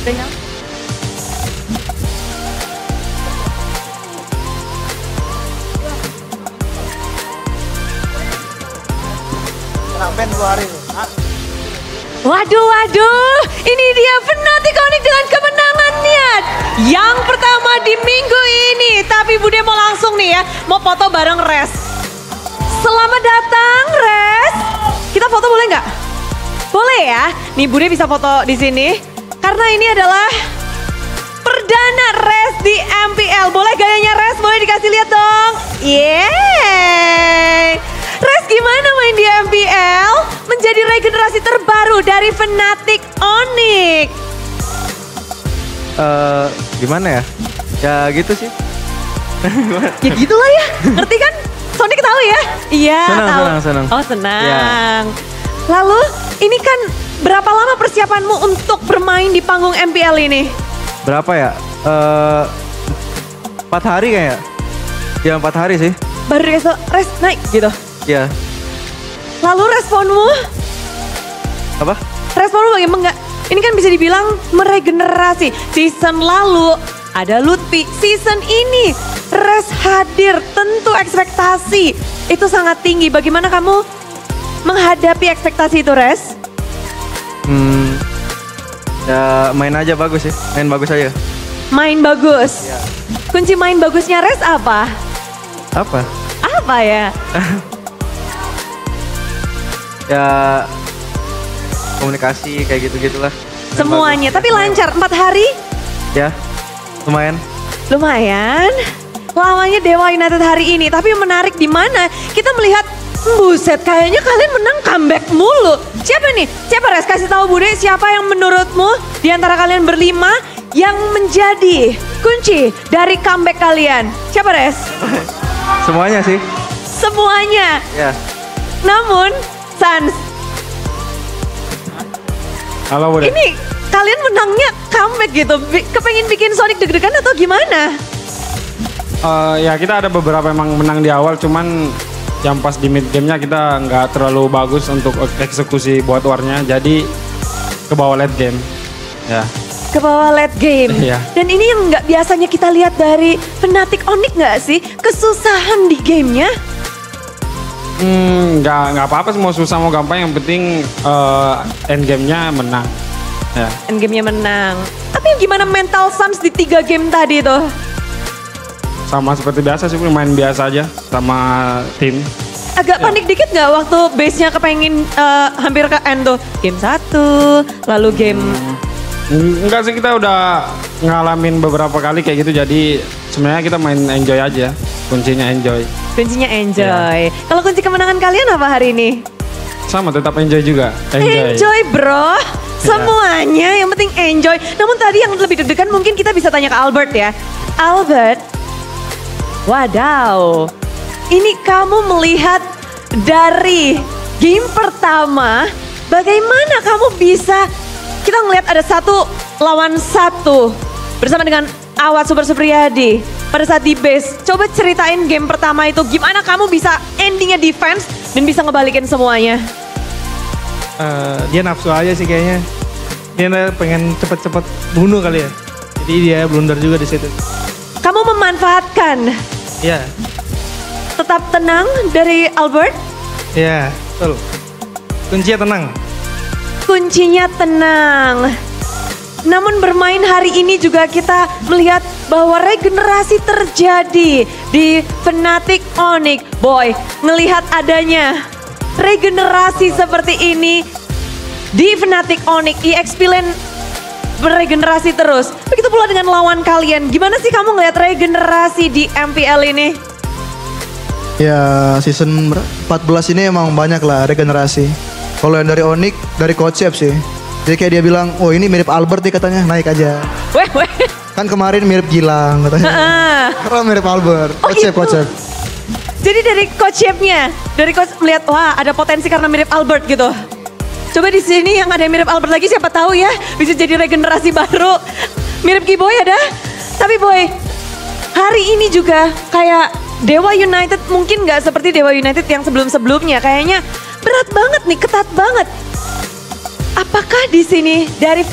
Nyala? Sampai dua hari. Waduh, waduh, ini dia Fnatic Onyx dengan kemenangannya. Yang pertama di minggu ini, tapi Bude mau langsung nih ya, mau foto bareng Res. Selamat datang Res. Kita foto boleh nggak? Boleh ya. Nih Bude bisa foto di sini. Karena ini adalah perdana Res di MPL. Boleh gayanya Res? Boleh dikasih lihat dong. Yeay. Res gimana main di MPL? Menjadi regenerasi terbaru dari Fnatic Onyx. Eh, gimana ya? Ya gitu sih. Ya gitulah ya, ngerti kan? Sonic tahu ya? Iya Senang, tahu. senang, senang. Oh senang. Lalu ini kan berapa lama persiapanmu untuk bermain di panggung MPL ini? Berapa ya? Eh, empat hari kayak. Ya empat hari sih. Baru esok res naik gitu. Ya. Lalu responmu? Apa? Responmu bagaimana? Ini kan bisa dibilang meregenerasi. Season lalu ada Lutfi, season ini Res hadir. Tentu ekspektasi itu sangat tinggi. Bagaimana kamu menghadapi ekspektasi itu Res? Hmm. Ya main aja bagus sih. Main bagus aja. Main bagus. Kunci main bagusnya Res apa? Apa? Apa ya? Ya komunikasi kayak gitu-gitulah. Main Semuanya. bagus. Tapi lancar. Empat hari? Ya. Lumayan. Lumayan. Lamanya Dewa United hari ini. Tapi yang menarik di mana? Kita melihat Buset, kayaknya kalian menang comeback mulu. Siapa nih? Siapa Res? Kasih tahu Bude, siapa yang menurutmu di antara kalian berlima yang menjadi kunci dari comeback kalian? Siapa Res? Semuanya sih. Semuanya. Ya. Namun, Sans, Halo Bude. ini kalian menangnya comeback gitu. Kepengen bikin Sonic deg-degan atau gimana? Eh, ya kita ada beberapa emang menang di awal, cuman yang pas di mid gamenya kita nggak terlalu bagus untuk eksekusi buat warnya, jadi ke bawah late game. Ya. ke bawah late game. Iya. Dan ini yang nggak biasanya kita lihat dari Fnatic Onyx nggak sih? Kesusahan di gamenya. Hmm, nggak nggak apa-apa mau susah mau gampang yang penting eh, end gamenya menang. Ya. Endgame-nya menang. Tapi gimana mental Suns di tiga game tadi tuh? Sama seperti biasa sih, main biasa aja sama tim. Agak panik dikit nggak waktu base-nya kepengin eh, hampir ke end tuh? Game satu, lalu game... Mm, Enggak sih kita udah ngalamin beberapa kali kayak gitu jadi sebenarnya kita main enjoy aja. Kuncinya enjoy. Kuncinya enjoy. Iya. Kalau kunci kemenangan kalian apa hari ini? Sama tetap enjoy juga. Enjoy bro. Semuanya yang penting enjoy. Namun tadi yang lebih deg-degan mungkin kita bisa tanya ke Albert ya. Albert, wadaw. Ini kamu melihat dari game pertama, bagaimana kamu bisa, kita ngelihat ada satu lawan satu bersama dengan Awat Super Supriyadi pada saat di base. Coba ceritain game pertama itu gimana kamu bisa endingnya defense dan bisa ngebalikin semuanya. Eh, dia nafsu aja sih kayaknya. Dia pengen cepet-cepet bunuh kali ya. Jadi dia blunder juga di situ. Kamu memanfaatkan Iya, tetap tenang dari Albert. iya, betul. Kuncinya tenang. Kuncinya tenang. Namun bermain hari ini juga kita melihat bahwa regenerasi terjadi di Fnatic Onyx. Boy, ngelihat adanya regenerasi seperti ini di Fnatic Onyx, EXP Lane beregenerasi terus. Begitu pula dengan lawan kalian. Gimana sih kamu ngelihat regenerasi di MPL ini? Ya season ber- 14 ini emang banyak lah regenerasi. Kalau yang dari Onyx, dari Coach Chef sih. Jadi kayak dia bilang, oh ini mirip Albert nih katanya, naik aja. Weh, weh. Kan kemarin mirip Gilang katanya. Karena mirip Albert. Oh, Chef, gitu. Jadi dari coach chefnya, dari coach melihat wah ada potensi karena mirip Albert gitu. Coba di sini yang ada yang mirip Albert lagi siapa tahu ya bisa jadi regenerasi baru. Mirip Kiboy ada. Tapi boy, hari ini juga kayak Dewa United mungkin nggak seperti Dewa United yang sebelum-sebelumnya. Kayaknya berat banget nih, ketat banget. Apakah di sini dari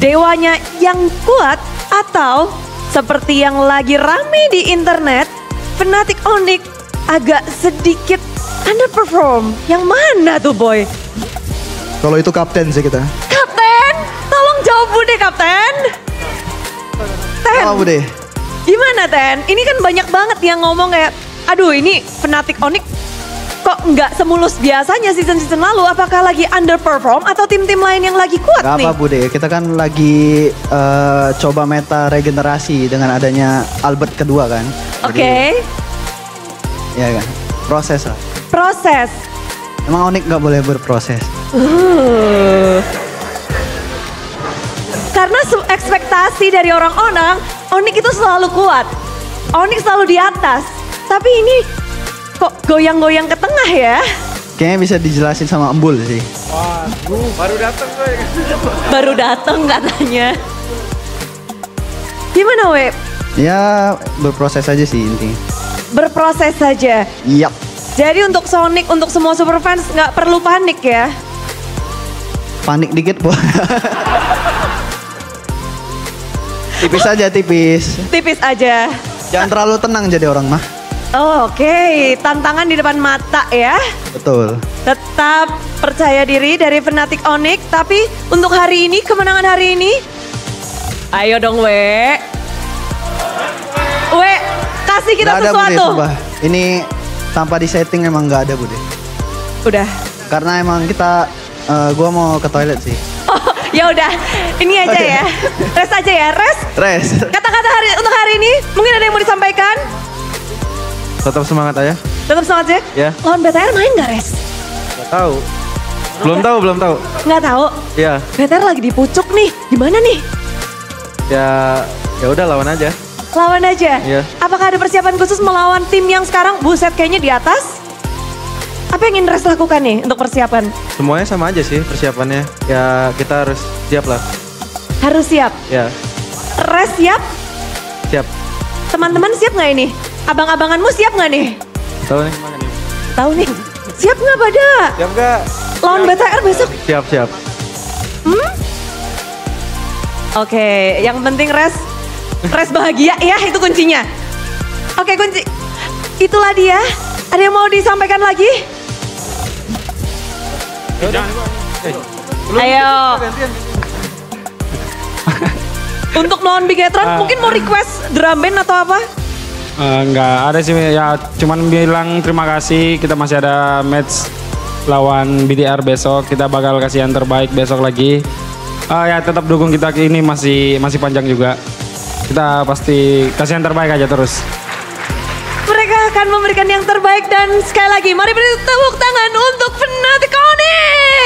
dewanya yang kuat atau seperti yang lagi rame di internet, Fnatic Onyx agak sedikit underperform. Yang mana tuh boy? Kalau itu kapten sih kita. Kapten, tolong jawab Bude Kapten. Ten, Apa Bude? gimana Ten? Ini kan banyak banget yang ngomong kayak, aduh ini Fnatic Onyx kok nggak semulus biasanya season-season lalu? Apakah lagi underperform atau tim-tim lain yang lagi kuat Gak nih? apa Bude, kita kan lagi eh, coba meta regenerasi dengan adanya Albert kedua kan. Oke, Jadi, Ya kan, proses lah. proses. Emang Onyx nggak boleh berproses. Uh. Karena ekspektasi dari orang-orang, Onyx itu selalu kuat. Onyx selalu di atas. Tapi ini kok goyang-goyang ke tengah ya? Kayaknya bisa dijelasin sama Embul sih. Baru datang gue. Baru datang katanya. Gimana Web? Ya berproses aja sih intinya. Berproses saja. Yap. Jadi untuk Sonic, untuk semua super fans nggak perlu panik ya. Panik dikit bu. tipis aja tipis. Tipis aja. Jangan terlalu tenang jadi orang mah. Oh, Oke, tantangan di depan mata ya. Betul. Tetap percaya diri dari Fnatic Onyx. Tapi untuk hari ini, kemenangan hari ini. Ayo dong, We. We, kasih kita Nggak ada Bude, sesuatu. Ini tanpa di setting emang nggak ada Bude. Udah. Karena emang kita, eh, gua mau ke toilet sih. Oh, ya udah. Ini aja ya. Rest aja ya, rest. Res. Kata-kata hari untuk hari ini, mungkin ada yang mau disampaikan? Tetap semangat aja. Tetap semangat ya. Ya. Lawan BTR main nggak, Res? Gak tahu. Belum tahu, belum tahu. Nggak tahu. Ya, BTR lagi di pucuk nih. Gimana nih? ya, ya udah lawan aja. Lawan aja. Iya. Apakah ada persiapan khusus melawan tim yang sekarang buset kayaknya di atas? Apa yang ingin Res lakukan nih untuk persiapan? Semuanya sama aja sih persiapannya. Ya kita harus siap lah. Harus siap. Ya, Res siap? siap. Teman-teman siap nggak ini? Abang-abanganmu siap nggak nih? Tahu nih ke mana nih? Tahu nih. Siap nggak pada? Siap gak? Lawan BTR besok. Siap, siap. Oke, yang penting Res, Res bahagia ya itu kuncinya. Oke kunci, itulah dia. Ada yang mau disampaikan lagi? Ayo. Untuk melawan Bigetron, Ah. mungkin mau request drum band atau apa? Eh, nggak ada sih ya. Cuman bilang terima kasih kita masih ada match lawan BDR besok. Kita bakal kasih yang terbaik besok lagi. Eh, ya tetap dukung kita. Ini masih masih panjang juga. Kita pasti kasih yang terbaik aja terus akan memberikan yang terbaik dan sekali lagi mari beri tepuk tangan untuk Fnatic Onyx.